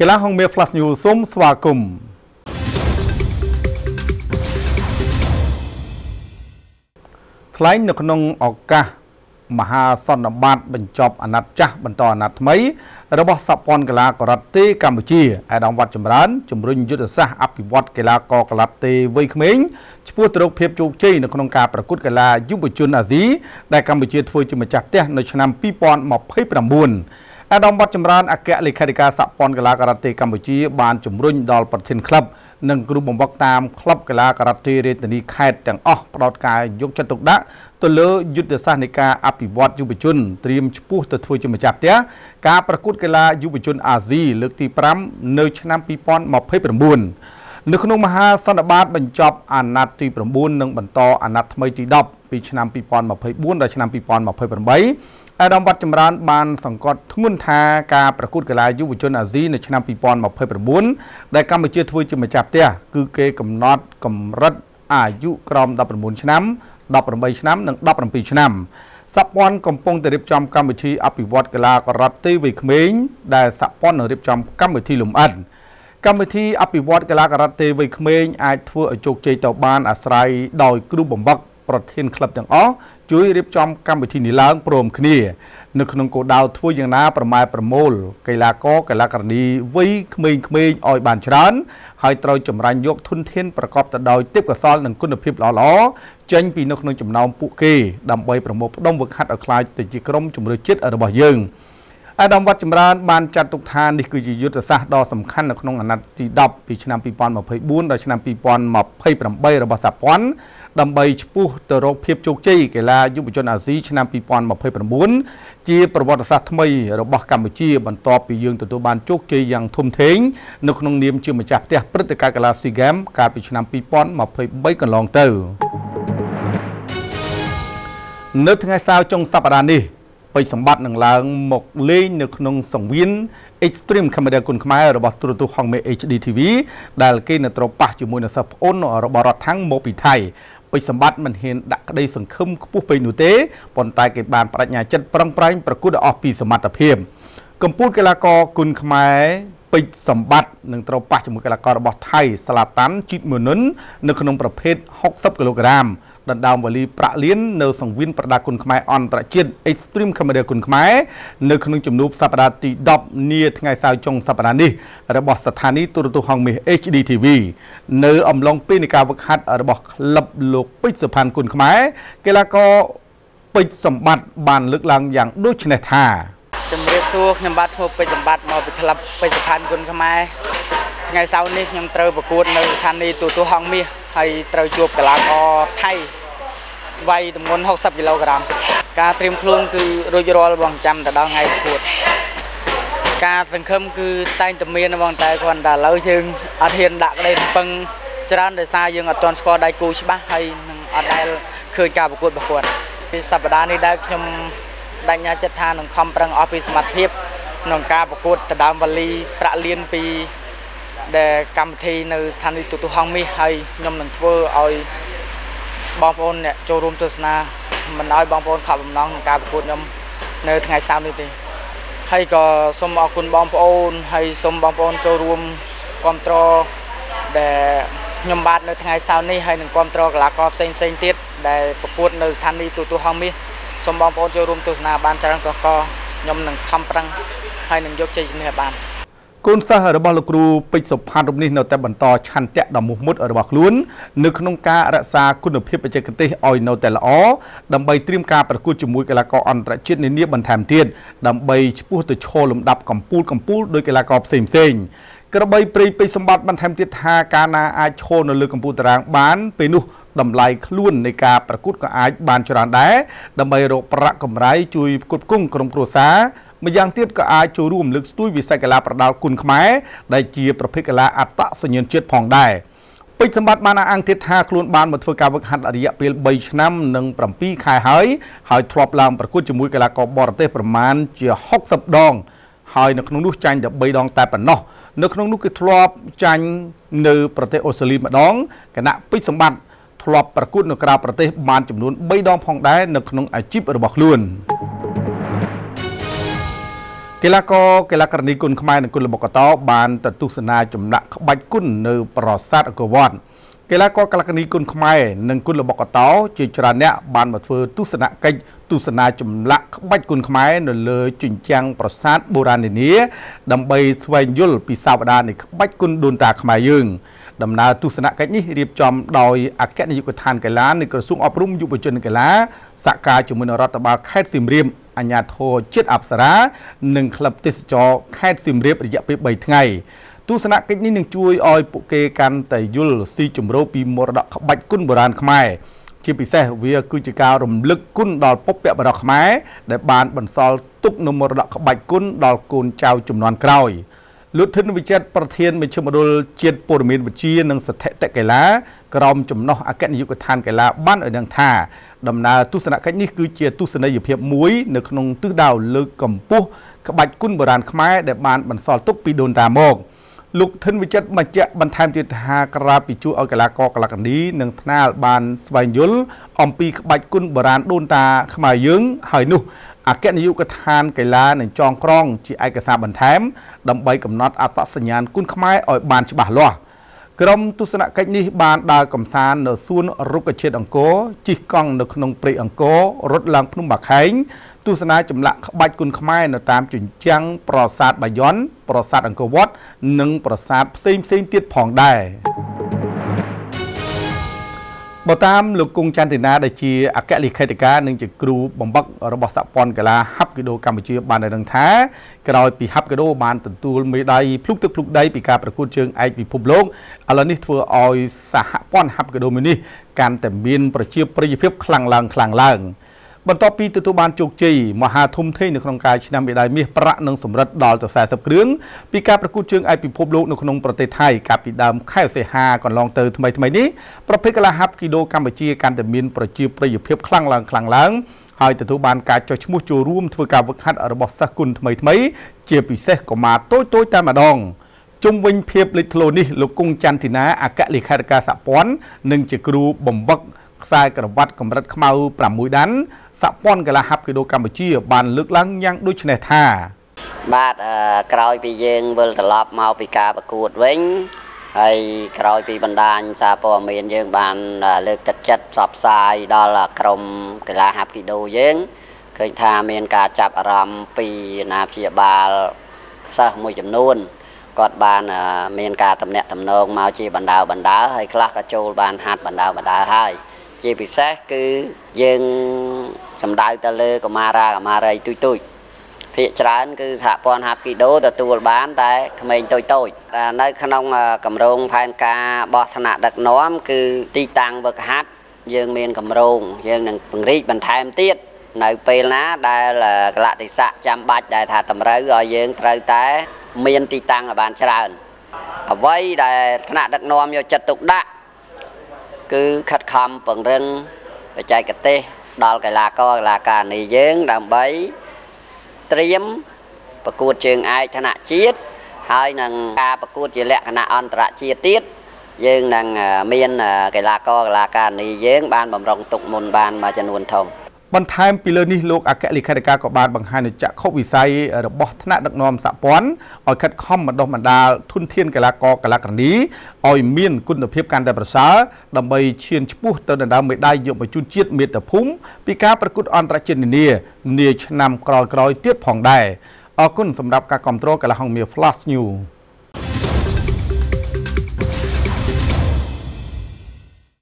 កីឡាហុងមា Flash News សូមស្វាគមន៍ថ្លែងនៅក្នុងឱកាសមហាសន្និបាតបញ្ចប់អាណត្តិចាស់បន្តអាណត្តិថ្មី របស់សហព័ន្ធកីឡាករ៉ាត់តេកម្ពុជាឯកឧត្តមវត្តចម្រើនជំរុញយុទ្ធសាស្ត្រអភិវឌ្ឍកីឡាករកីឡាតេវ័យក្មេងឆ្ពោះទៅរកភាពជោគជ័យនៅក្នុងការប្រកួតកីឡាយុវជនអាស៊ីដែលកម្ពុជាធ្វើជាម្ចាស់ផ្ទះនៅឆ្នាំ2029 អាដាមវត្តចម្រើនអគ្គលេខាធិការសហព័ន្ធកីឡាការ៉ាតេកម្ពុជាបានជំរុញដល់ប្រធានក្លឹបនិងគ្រូបង្វឹកតាមក្លឹបកីឡាការ៉ាតេរាជធានីខេត្តទាំងអស់ផ្ដោតការយកចិត្តទុកដាក់ទៅលើយុទ្ធសាស្ត្រនៃការអភិវឌ្ឍយុវជនត្រៀមឈ្មោះទៅធ្វើជាម្ចាស់ផ្ទះការប្រកួតកីឡាយុវជនអាស៊ីលើកទី5នៅឆ្នាំ2029នៅក្នុងមហាសន្និបាតបញ្ចប់អាណត្តិទី9និងបន្តអាណត្តិថ្មីទី10ពីឆ្នាំ2024ដល់ឆ្នាំ2028 អាដាមវត្តចម្រើនបានសង្កត់ធ្ងន់ថាការប្រកួតកីឡាយុវជនអាស៊ីនៅឆ្នាំ2029ដែលកម្ពុជាធ្វើជាម្ចាស់ផ្ទះគឺគេកំណត់កម្រិតអាយុក្រោម19ឆ្នាំ18ឆ្នាំនិង17ឆ្នាំសព័ន្ធកំពុងតែរៀបចំកម្មវិធីអភិវឌ្ឍកីឡាករ៉ាត់តេវ័យក្មេងដែលសព័ន្ធនឹងរៀបចំកម្មវិធីលំអិតកម្មវិធីអភិវឌ្ឍកីឡាករ៉ាត់តេវ័យក្មេងអាចធ្វើឲ្យជោគជ័យទៅបានអាស្រ័យដោយគ្រូបំបុក ប្រធានក្លឹបទាំងអស់ជួយរៀបចំកម្មវិធីនេះឡើងព្រមគ្នា នៅក្នុងគោលដៅធ្វើយ៉ាងណាប្រម៉ែប្រមូលកីឡាករកីឡាករនីវ័យក្មេងៗឲ្យបានច្រើន ហើយត្រូវចម្រាញ់យកធនធានប្រកបទៅដោយទេពកោសល្យនិងគុណភាពល្អៗចេញពីនៅក្នុងចំណោមពួកគេដើម្បីប្រមូលផ្ដុំវឹកហាត់ឲ្យខ្លាចទៅជាក្រុមជម្រើសជាតិរបស់យើង។ អាដាមវត្តចម្រើនបានចាត់ទុកថានេះគឺជាយុទ្ធសាស្ត្រដ៏សំខាន់នៅក្នុងអាណត្តិទី10ពីឆ្នាំ2024ដល់ឆ្នាំ2028របស់សហព័ន្ធដើម្បីឈ្មោះទៅរកភាពជោគជ័យកីឡាយុវជនអាស៊ីឆ្នាំ2029ជាប្រវត្តិសាស្ត្រថ្មីរបស់កម្ពុជា បន្ទាប់ពីយើងទទួលបានជោគជ័យយ៉ាងធំធេងនៅក្នុងនាមជាម្ចាស់ផ្ទះព្រឹត្តិការណ៍កីឡា SEA Games កាលពីឆ្នាំ2023កន្លងទៅ នៅថ្ងៃសៅរ៍ចុងសប្តាហ៍នេះ ពេជ្រសម្បត្តិនឹងឡើងមកលេងនៅក្នុងសង្វៀន Extreme Camera គុណខ្មែររបស់ទូរទស្សន៍ហងមេ HD TV ដែលគេនៅត្រូវប៉ះជាមួយនឹងសិស្សប្អូនរបស់រដ្ឋាំងមកពីថៃពេជ្រសម្បត្តិមិនហ៊ានដាក់ក្តីសង្ឃឹមខ្ពស់ពេកនោះទេប៉ុន្តែគេបានបដិញ្ញាចិត្តប្រឹងប្រែងប្រកួតឲ្យអស់ពីសមត្ថភាពកម្ពុជាកីឡាករគុណខ្មែរពេជ្រសម្បត្តិនឹងត្រូវប៉ះជាមួយកីឡាកររបស់ថៃស្លាតាន់ជីតមឺនុននៅក្នុងប្រភេទ60គីឡូក្រាម ដណ្ដើមវ៉ាលីប្រាក់លៀននៅសង្វៀនប្រដាគុណខ្មែរអន្តរជាតិ Extreme Camera គុណខ្មែរនៅក្នុងជំនួបសប្តាហ៍ទី10នាថ្ងៃសៅរ៍ចុងសប្តាហ៍នេះរបស់ស្ថានីយទូរទស្សន៍ហងមាស HD TV នៅអំឡុងពេលនៃការវឹកហាត់របស់ក្លឹបលោកពេជ្រសុផានគុណខ្មែរកីឡាករពេជ្រសម្បត្តិបានលើកឡើងយ៉ាងដូចនេះថាជំរាបសួរខ្ញុំបាទឈ្មោះពេជ្រសម្បត្តិមកពីក្លឹបពេជ្រសុផានគុណខ្មែរ ថ្ងៃសៅរ៍នេះខ្ញុំត្រូវប្រកួតនៅស្ថានីយទូរទស្សន៍ហងមាសហើយត្រូវជួបកីឡាករថៃវាយទម្ងន់60គីឡូក្រាមការត្រៀមខ្លួនគឺរួចរាល់បងចាំទៅដល់ថ្ងៃប្រកួតការសង្ឃឹមគឺតែងតែមានបងតែគ្រាន់តែឥឡូវយើងអត់ហ៊ានដាក់ក្តីរំពឹងច្រើនដោយសារយើងអត់ទាន់ស្គាល់ដៃគូច្បាស់ហើយនឹងអត់ដែលឃើញការប្រកួតរបស់គាត់ពីសប្តាហ៍នេះដែលខ្ញុំបញ្ញាចិត្តថានឹងខំប្រឹងអស់ពីសមត្ថភាពក្នុងការប្រកួតដដើមវ៉ាលីប្រាក់លៀនពី ដែលកម្មវិធីនៅស្ថានីយទូទូហងមាសហើយខ្ញុំនឹងធ្វើឲ្យបងប្អូនអ្នកចូលរួមទស្សនាមិនឲ្យបងប្អូនខកបំណងក្នុងការប្រកួតខ្ញុំនៅថ្ងៃសៅរ៍នេះទេហើយក៏សូមអរគុណបងប្អូនហើយសូមបងប្អូនចូលរួមគ្រប់គ្រងដែលខ្ញុំបាទនៅថ្ងៃសៅរ៍នេះហើយនឹងគ្រប់គ្រងកីឡាករផ្សេងផ្សេងទៀតដែលប្រកួតនៅស្ថានីយទូទូហងមាសសូមបងប្អូនចូលរួមទស្សនាបានច្រើនកកខ្ញុំនឹងខំប្រឹងហើយនឹងយកជ័យជំនះបាន កូនសិស្សរបស់លោកគ្រូពេជ្រសុផាតរូបនេះនៅតែបន្តឆន្ទៈដ៏មោះមុតរបស់ខ្លួននៅក្នុងការរក្សាគុណភាពបច្ចេកទេសឲ្យនៅតែល្អដើម្បីត្រៀមការប្រកួតជាមួយកីឡាករអន្តរជាតិនានាបន្ថែមទៀតដើម្បីឈ្មោះទៅឈរលំដាប់កម្ពុជាកម្ពុជាដោយកីឡាករផ្សេងផ្សេងក្របីព្រៃពេជ្រសម្បត្តិបន្ថែមទៀតថាកាលណាអាចឈរនៅលើកម្ពុជាតារាងបានពេលនោះតម្លៃខ្លួននៃការប្រកួតក៏អាចបានច្រើនដែរដើម្បីរកប្រាក់កម្រៃជួយផ្គត់ផ្គង់ក្រុមគ្រួសារ ម្យ៉ាងទៀតក៏អាចចូលរួមលើកស្ទួយវិស័យកីឡាប្រដាល់គុណខ្មែរដែលជាប្រភេទកីឡាអត្តសញ្ញាណជាតិផងដែរពេជ្រសម្បត្តិបានអង្គទៀតថាខ្លួនបានមកធ្វើការវឹកហាត់រយៈពេល3ឆ្នាំនិង7ខែហើយហើយធ្លាប់ឡើងប្រកួតជាមួយកីឡាករបរទេសប្រមាណជា60ដង ហើយនៅក្នុងនោះចាញ់តែ3ដងតែប៉ុណ្ណោះនៅក្នុងនោះគឺធ្លាប់ចាញ់នៅប្រទេសអូស្ត្រាលីម្ដងគណៈពេជ្រសម្បត្តិធ្លាប់ប្រកួតនៅក្រៅប្រទេសបានចំនួន3ដងផងដែរនៅក្នុងអាជីពរបស់ខ្លួន កីឡាករកីឡាករនីគុណខ្មែរនិងគុណល្បុក្កតោបានទៅទស្សនាចម្លាក់ក្បាច់គុណនៅប្រាសាទអង្គរវត្តកីឡាករកីឡាករនីគុណខ្មែរនិងគុណល្បុក្កតោជាច្រើនអ្នកបានមកធ្វើទស្សនកិច្ចទស្សនាចម្លាក់ក្បាច់គុណខ្មែរនៅលើជញ្ជាំងប្រាសាទបុរាណនានាដើម្បីស្វែងយល់ពីសាវតានៃក្បាច់គុណដូនតាខ្មែរយើងដំណើរទស្សនកិច្ចនេះរៀបចំដោយអគ្គនាយកដ្ឋានកីឡានៃក្រសួងអប់រំយុវជននិងកីឡាសហការជាមួយនឹងរដ្ឋបាលខេត្តសៀមរាប អាជ្ញាធរជាតិអប្សរានិងក្លឹបទេសចរខេត្តសៀមរាបរយៈពេល3ថ្ងៃទស្សនកិច្ចនេះនឹងជួយឲ្យពួកគេកាន់តែយល់ស៊ីជម្រៅពីមរតកក្បាច់គុណបុរាណខ្មែរជាពិសេសវាគឺជាការរំលឹកគុណដល់ពុព្វបុរសខ្មែរដែលបានបន្សល់ទុកនូវមរតកក្បាច់គុណដល់កូនចៅជំនាន់ក្រោយ។ លោកធិនវិចិត្រប្រធានមជ្ឈមណ្ឌលជាតិព័ត៌មានវិទ្យានិងស្ថិតិកីឡាក្រមចំណោះអគ្គនាយកដ្ឋានកីឡាបានឲ្យដឹងថាដំណើរទស្សនកិច្ចនេះគឺជាទស្សនីយភាពមួយ នៅក្នុងទិសដៅលើកកម្ពស់ក្បាច់គុណបុរាណខ្មែរដែលបានបន្សល់ទុកពីដូនតាមកលោកធិនវិចិត្របញ្ជាក់បន្ថែមទៀតថាក្រៅពីជួយឲ្យកីឡាករកីឡាកានីនិងថ្នាលបានស្វែងយល់អំពីក្បាច់គុណបុរាណដូនតាខ្មែរយើងហើយនោះ អគ្គនាយកដ្ឋានកីឡានឹងចងក្រង ជាឯកសារបន្ថែម ដើម្បីកំណត់អត្តសញ្ញាណគុណខ្មែរឲ្យបានច្បាស់លាស់ក្រុមទស្សនកិច្ចនេះបានដើរកំសាន្តនៅសួនរុក្ខជាតិអង្គរជិះកង់នៅក្នុងព្រៃអង្គររត់ឡើងភ្នំបាខែងទស្សនាចម្លាក់ក្បាច់គុណខ្មែរនៅតាមជញ្ជាំងប្រាសាទបាយ័នប្រាសាទអង្គរវត្តនិងប្រាសាទផ្សេងផ្សេងទៀតផងដែរ បើតាមលោកគង់ចន្ទទីណាដែលជាអគ្គលេខាធិការនិងជាគ្រូបំបឹករបស់សហព័ន្ធកីឡាហាប់គីដូកម្ពុជាបានដឹងថាក្រោយពីហាប់គីដូបានទទួលមេដាយភ្លុកទឹកភ្លុកដីពីការប្រកួតជើងឯកពិភពលោកឥឡូវនេះធ្វើឲ្យសហព័ន្ធហាប់គីដូមួយនេះកាន់តែមានប្រជាប្រិយភាពខ្លាំងឡើងខ្លាំងឡើង។ បន្ទាប់ពីទទួលបានជោគជ័យមហាធំធេងនៅក្នុងការឆ្នាំមេដាយមាសប្រាក់និងសំរិទ្ធដល់ទៅ40គ្រឿងពីការប្រកួតជើងឯកពិភពលោកនៅក្នុងប្រទេសថៃកាលពីដើមខែសីហាកន្លងទៅថ្មីថ្មីនេះប្រភេទកីឡាហាប់គីដូកម្ពុជាកាន់តែមានប្រជាប្រិយភាពខ្លាំងឡើងខ្លាំងឡើងហើយទទួលបានការចុះឈ្មោះចូលរួមធ្វើការវឹកហាត់របស់សិស្សគុណថ្មីថ្មីជាពិសេសកុមារតូចតូចតែម្ដងជុំវិញភាពលេចធ្លោនេះលោកគង់ច័ន្ទធីណាអគ្គលេខាធិការសហព័ន្ធនិងជាគ្រូបំបឹកខ្សែក្រវ៉ាត់កម្រិតខ្មៅ6ដាន សហព័ន្ធកីឡាហាប់គីដូកម្ពុជា បានលើកឡើងយ៉ាងដូចនេះថាបាទក្រោយពីយើងវិលត្រឡប់មកពីការប្រកួតវិញហើយក្រោយពីបណ្ដាញសារព័ត៌មានយើងបានលើកទឹកចិត្តផ្សព្វផ្សាយដល់ក្រុមកីឡាហាប់គីដូយើងឃើញថាមានការចាប់អារម្មណ៍ពីអាណាព្យាបាលសិស្សមួយចំនួនគាត់បានមានការតំណាក់តំណងមកជាបណ្ដាបណ្ដាហើយខ្លះក៏ចូលបានហាត់បណ្ដាបណ្ដាហើយជាពិសេសគឺយើង សំដៅទៅលើកុមារាកុមារីទូចទូចភាគច្រើនគឺសហព័ន្ធហាប់គីដូទទួលបានតែក្មេងតូចតូចនៅក្នុងគម្រោងផែនការបោះថ្នាក់ដឹកនាំគឺទីតាំងវឹកហាត់យើងមានគម្រោងយើងនឹងពង្រីកបន្ថែមទៀតនៅពេលណាដែលកលតិស័កចាំបាច់ដែលថាតម្រូវឲ្យយើងត្រូវតែមានទីតាំងឲ្យបានច្រើនអ្វីដែលថ្នាក់ដឹកនាំយកចិត្តទុកដាក់គឺខិតខំពង្រឹងបច្ចេកទេស ដល់កីឡាករកីឡាការីយើងដើម្បីត្រៀមប្រកួតជើងឯកថ្នាក់ជាតិហើយនឹងការប្រកួតជាលក្ខណៈអន្តរជាតិទៀតយើងនឹងមានកីឡាករកីឡាការីយើងបានបំរុងទុកមុនបានមួយចំនួនធំ បន្ថែមពីលើនេះលោកអគ្គលេខាធិការក៏បានបង្ហាញនូវចក្ខុវិស័យរបស់ថ្នាក់ដឹកនាំសហព័ន្ធឲ្យខិតខំបណ្ដុះបណ្ដាលធនធានកីឡាករកីឡាករនីឲ្យមានគុណភាពកាន់តែប្រសើរដើម្បីឈានឆ្ពោះទៅដណ្ដើមមេដាយយកមកជូនជាតិមាតុភូមិពីការប្រកួតអន្តរជាតិនានានាឆ្នាំក្រោយៗទៀតផងដែរអរគុណសម្រាប់ការគ្រប់គ្រងកីឡាហុងមា Flash News